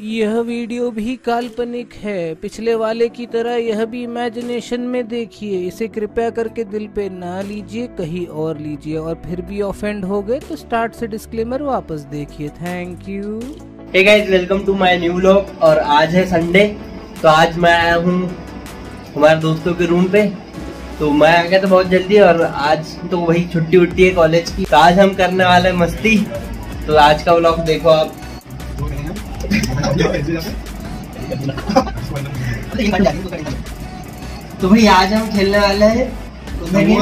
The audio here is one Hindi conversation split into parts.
यह वीडियो भी काल्पनिक है। पिछले वाले की तरह यह भी इमेजिनेशन में देखिए। इसे कृपया करके दिल पे ना लीजिए, कहीं और लीजिए। और फिर भी ऑफेंड हो गए तो स्टार्ट से डिस्क्लेमर वापस देखिए। Thank you guys welcome to my new vlog और आज है संडे तो आज मैं आया हूँ हमारे दोस्तों के रूम पे। तो मैं आ गया था बहुत जल्दी और आज तो वही छुट्टी उट्टी है कॉलेज की। तो आज हम करने वाले मस्ती। तो आज का व्लॉग देखो आप। तो भाई आज हम खेलने वाले हैं मैंने-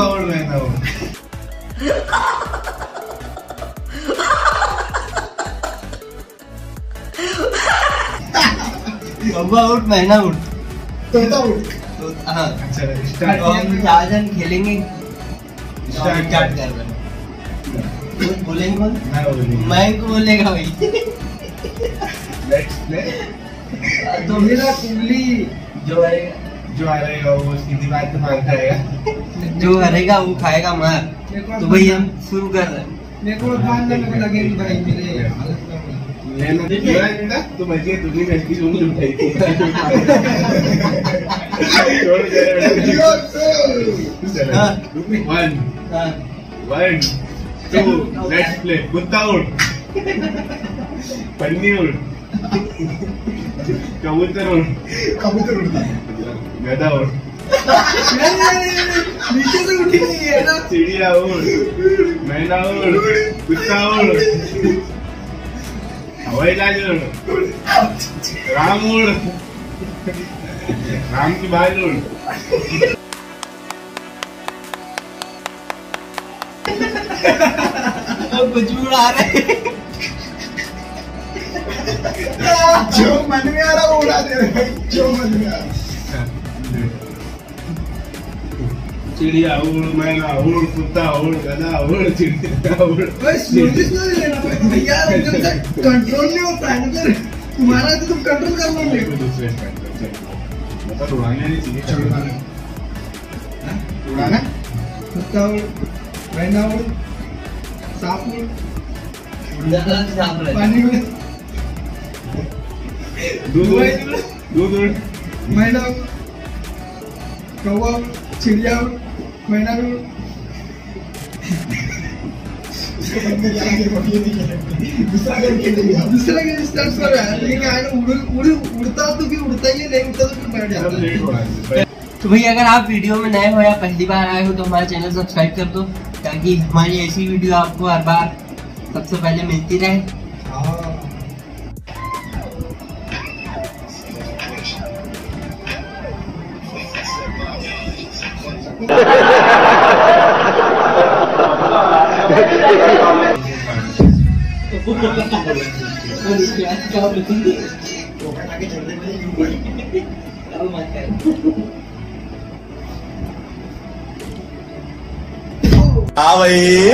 बब्बा उठ महीना उठ तो हाँ तो आज हम खेलेंगे स्टार्ट कर रहे हैं बोलेंगे। मैं बोलेगा भाई? तो मेरा कुंडली जो है जो आ रहेगा वो सीधी बात तो मार खाएगा जो हरेगा वो खाएगा मार। तो भाई हम शुरू कर रहे हैं। मेरे को मानने में लगेगी भाई मेरे हालत तो हाँ। वन हाँ, वन टू लेट्स प्ले कुत्ता उठ। पन्नी उठ। कबूतर उठ कबूतर उड़ता गधा उठ नीचे से उठी नहीं है ना। चिड़िया उड़। मैना उड़। कुत्ता उड़। हवाई जहाज़ उड़। राम उड़। राम की बाल उड़। कुछ भी उड़ा रहे हैं। जो मन में आ रहा वो उड़ा दे भाई जो मन में आ रहा चिड़िया उड़ मैना उड़ कुत्ता उड़ गधा उड़ चिड़िया उड़ भाई स्मूथनेस नहीं लेना भाई भैया एकदम से कंट्रोल नहीं होता है मतलब तुम्हारा तो तुम कंट्रोल कर लो मेरे को दूसरे मतलब उड़ाने नहीं चाहिए चलो उड़ाना हाँ? उड़ाना कुत्ता उड़ मैना उड़ सांप उड़ ज़्यादा से सांप रहे। पानी में दूध उड़ दूध। उड़ मैना कौवा चिड़िया मैना भी दूसरा गेम कर रहा है। लेकिन आगे उड़ उड़ उड़ता तो भी उड़ता ही नहीं उड़ता तो फिर बैठ जाता है। तो भैया अगर आप वीडियो में नए हो या पहली बार आए हो तो हमारा चैनल सब्सक्राइब कर दो ताकि हमारी ऐसी वीडियो आपको हर बार सबसे पहले मिलती रहे। हाँ भाई।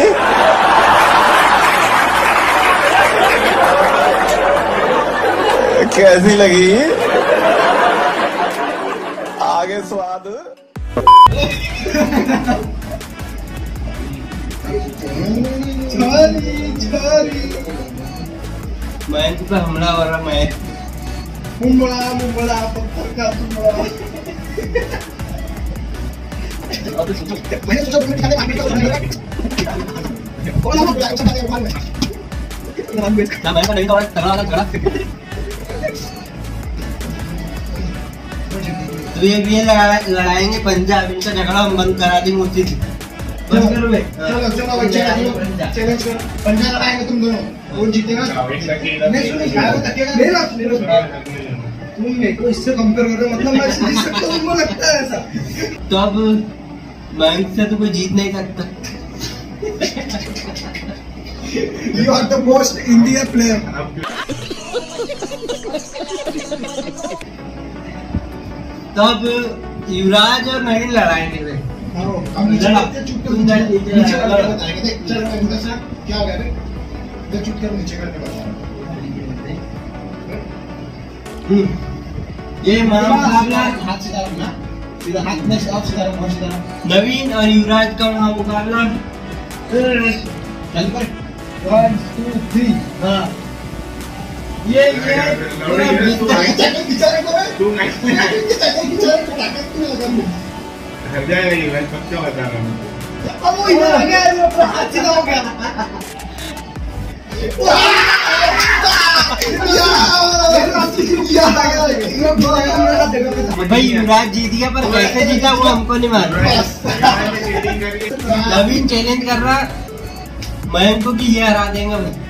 कैसी लगी? आगे स्वाद। छोरी छोरी मैं पे हमला हो रहा मैं मुंबड़ा मुंबड़ा पत्थर का टुकड़ा मैंने सोचा तुम्हें दिखाने आगे का बोला ना बुलाया चला गया में ना मैं नहीं तो तगड़ा वाला झगड़ा ये ये लड़ा लड़ाएँगे पंजाब इनका झगड़ा हम बंद करा देंगे उसी दिन चैलेंज चैलेंज करो पंजा लड़ाएँगे तुम दोनों। कौन जीतेगा? नहीं सुनिए है? मेरा तुम मेरे को इससे कंपेयर कर रहे हो मतलब मैं जीत सकता हूँ तुमको लगता है ऐसा। तो अब बैंक से तो कोई जीत नहीं सकता। You are the most India player तो अब युवराज और नवीन लड़ाएँगे वे। हम नीचे लड़ा। करते चुप तुम कर नीचे नीचे लड़ा। करके बताएँगे देख चल मैं इधर से क्या हो हम्म। ये मुकाबला नवीन और युवराज का वहाँ मुकाबला वन टू थ्री हाँ ये ये पूरा जैकेट खींचा रखो मैं तू next में है। जैकेट खींचा रखो ताकत क्यों लगा मुझे हट जाएगा ये मैं पक्का बता रहा हूँ अब वो इधर आ गया ये पूरा हाथ सीधा हो गया भाई युवराज जीत गया पर कैसे जीता वो हमको नहीं मालूम नवीन चैलेंज कर रहा मयंक को कि ये हरा देंगे भाई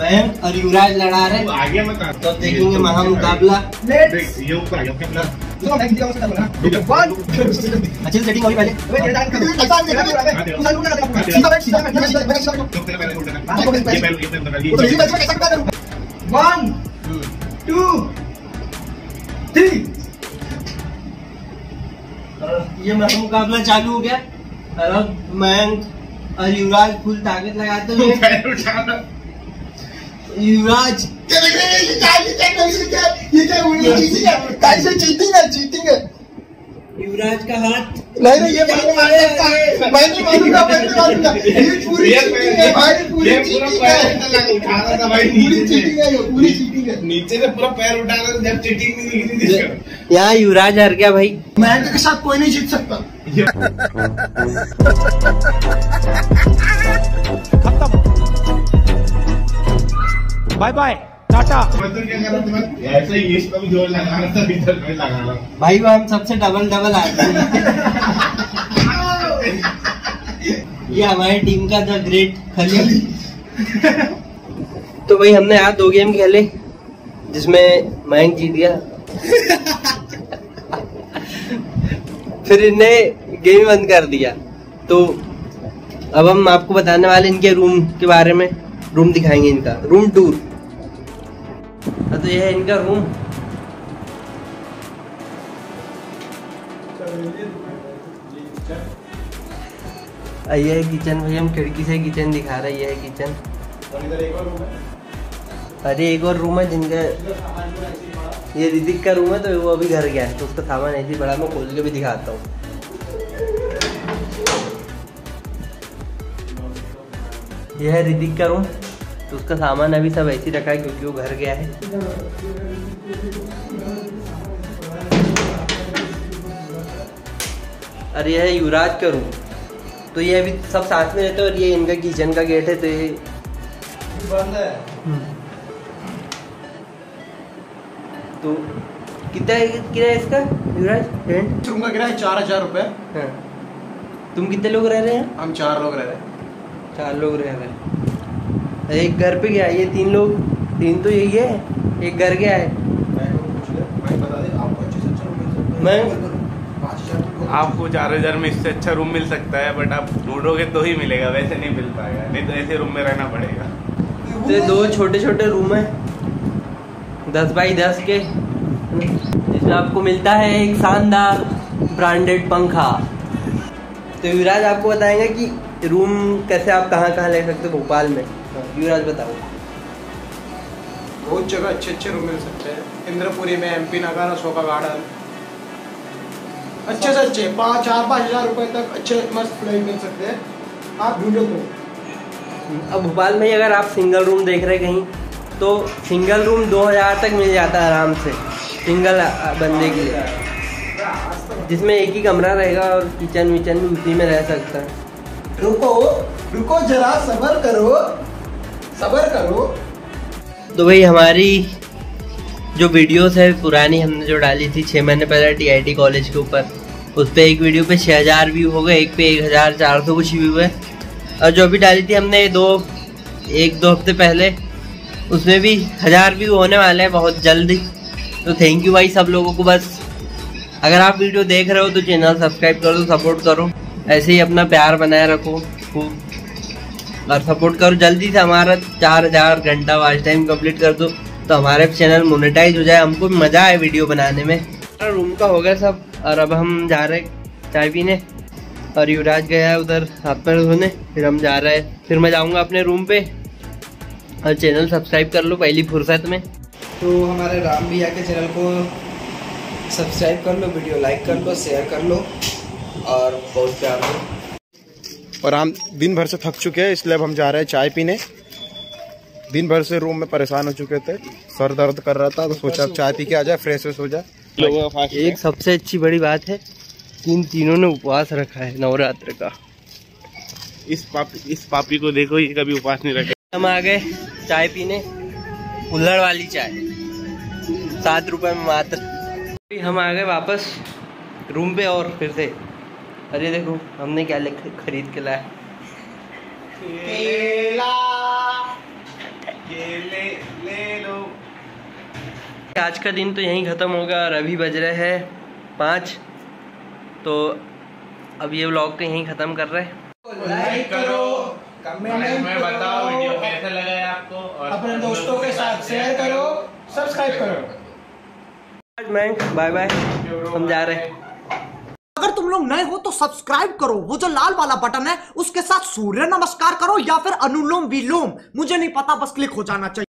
मयंक और युवराज लड़ा रहे आगे मत तो देखेंगे महा मुकाबला ये अच्छे से सेटिंग होगी पहले। वन टू थ्री महा मुकाबला चालू हो गया। और अब मयंक और युवराज फुल ताकत लगाते हुए। युवराज हैं चीटिंग है चीटिंग है युवराज का हाथ नहीं नहीं ये मालूम मार सकता है मैं नहीं मानूँगा मैं मानूँगा ये पूरी चीटिंग है भाई पूरी पूरा चीटिंग पैर है उठा रहा था भाई पूरी नीचे चीटिंग से है पूरी चीटिंग है नीचे से पूरा पैर उठा रहा था जब चीटिंग नहीं की थी यहाँ युवराज हार गया भाई मैं के साथ कोई नहीं जीत सकता बाय बाय टाटा ऐसे ही इसका भी ज़ोर लगा रहा था इधर में लगा रहा था भाई वो हम सबसे डबल डबल आते हैं। ये हमारी टीम का द ग्रेट खली। तो भाई हमने आज दो गेम खेले जिसमें मयंक जीत गया। फिर इनने गेम बंद कर दिया। तो अब हम आपको बताने वाले इनके रूम के बारे में। रूम दिखाएँगे इनका। रूम टूर तो यह है इनका रूम और ये है किचन भाई, हम खिड़की से किचन दिखा रहे हैं ये है किचन। अरे, एक और रूम है जिनका ये ऋतिक का रूम है तो वो अभी घर गया है तो उसका सामान ऐसे बड़ा मैं खोल के भी दिखाता हूँ। यह है ऋतिक का रूम तो उसका सामान अभी सब ऐसे ही रखा है क्योंकि वो घर गया है। और यह है युवराज का रूम। तो ये अभी सब साथ में रहते हैं और ये इनका किचन का गेट है तो ये तो कितना है कितना है इसका युवराज? रेंट रूम का किराया चार हज़ार रुपये। हाँ। तुम कितने लोग रह रहे हैं? हम चार लोग रह रहे हैं। चार लोग रह रहे हैं। एक घर पे गया ये तीन लोग तीन तो यही है एक घर गया है। अच्छे अच्छा है? मैं- रुपये आपको चार हज़ार में इससे अच्छा रूम मिल सकता है बट आप ढूंढोगे तो ही मिलेगा वैसे नहीं मिल पाएगा नहीं तो ऐसे रूम में रहना पड़ेगा। तो दो छोटे छोटे रूम है दस बाई दस के इसमें आपको मिलता है एक शानदार ब्रांडेड पंखा। तो युवराज आपको बताएँगे कि रूम कैसे आप कहाँ कहाँ ले सकते हो भोपाल में? युवराज बताओ। बहुत जगह अच्छे अच्छे रूम मिल सकते हैं। इंद्रपुरी में एमपी नगर अशोका गार्डन अच्छे से अच्छे पाँच चार पाँच हज़ार रुपए तक अच्छे मस्त फ्लैट मिल सकते हैं। आप ढूंढो तो। अब भोपाल में अगर आप सिंगल रूम देख रहे कहीं तो सिंगल रूम दो हज़ार तक मिल जाता है आराम से सिंगल बंदे के लिए। जिसमें एक ही कमरा रहेगा और किचन विचन भी उसी में रह सकता है। रुको रुको जरा सबर करो। सबर करो। तो भाई, हमारी जो वीडियोस है, पुरानी हमने जो डाली थी छः महीने पहले टीआईटी कॉलेज के ऊपर, उस पर एक वीडियो पे छः हज़ार व्यू हो गए, एक पे एक हज़ार चार सौ कुछ व्यू है और जो भी डाली थी हमने दो, एक दो हफ़्ते पहले, उसमें भी हज़ार व्यू होने वाले हैं, बहुत जल्दी। तो थैंक यू भाई सब लोगों को बस। अगर आप वीडियो देख रहे हो तो चैनल सब्सक्राइब कर सपोर्ट करो। ऐसे ही अपना प्यार बनाए रखो, खूब। और सपोर्ट करो, जल्दी से हमारा चार हज़ार घंटा वॉच टाइम कंप्लीट कर दो तो हमारे चैनल मोनेटाइज हो जाए, हमको मज़ा आए वीडियो बनाने में। रूम का हो गया सब, और अब हम जा रहे हैं चाय पीने। और युवराज गया है उधर हाथ पैर धोने, फिर हम जा रहे हैं। फिर मैं जाऊँगा अपने रूम पे, और चैनल सब्सक्राइब कर लो, पहली फुर्सत में। तो हमारे राम भैया के चैनल को सब्सक्राइब कर लो वीडियो लाइक कर लो शेयर कर लो, और बहुत प्यार दो और हम दिन भर से थक चुके हैं इसलिए अब हम जा रहे हैं चाय पीने। दिन भर से रूम में परेशान हो चुके थे सर दर्द कर रहा था तो सोचा अब चाय पी के आ जाए फ्रेश व्रेश हो जाए। एक सबसे अच्छी बड़ी बात है कि इन तीनों ने उपवास रखा है नवरात्र का। इस पापी इस पापी को देखो ये कभी उपवास नहीं रखे हम आ गए चाय पीने कुल्हड़ वाली चाय। सात रुपए में मात्र। हम आ गए वापस रूम पे और फिर से। अरे देखो हमने क्या लिख खरीद के लाया? केले। ले लो आज का दिन तो यहीं ख़त्म होगा और अभी बज रहे हैं पाँच। तो अब ये व्लॉग को यहीं ख़त्म कर रहे हैं। लाइक करो कमेंट में बताओ वीडियो कैसा लगा है आपको और अपने दोस्तों के साथ शेयर करो सब्सक्राइब करो। बाय बाय हम जा रहे हैं। लोग नए हो तो सब्सक्राइब करो। वो जो लाल वाला बटन है, उसके साथ सूर्य नमस्कार करो या फिर अनुलोम विलोम। मुझे नहीं पता, बस क्लिक हो जाना चाहिए।